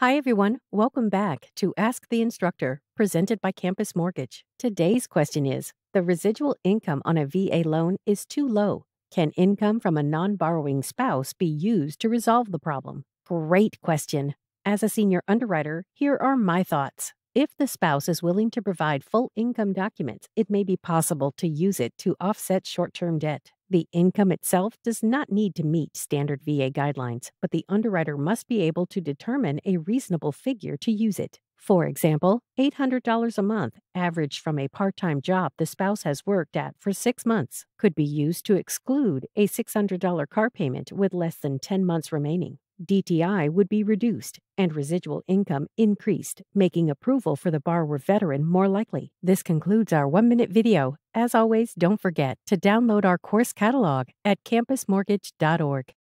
Hi, everyone. Welcome back to Ask the Instructor, presented by Campus Mortgage. Today's question is The residual income on a VA loan is too low. Can income from a non borrowing spouse be used to resolve the problem? Great question. As a senior underwriter, here are my thoughts. If the spouse is willing to provide full income documents, it may be possible to use it to offset short term debt. The income itself does not need to meet standard VA guidelines, but the underwriter must be able to determine a reasonable figure to use it. For example, $800 a month, averaged from a part time job the spouse has worked at for six months, could be used to exclude a $600 car payment with less than 10 months remaining. DTI would be reduced and residual income increased, making approval for the borrower veteran more likely. This concludes our one minute video. As always, don't forget to download our course catalog at campusmortgage.org.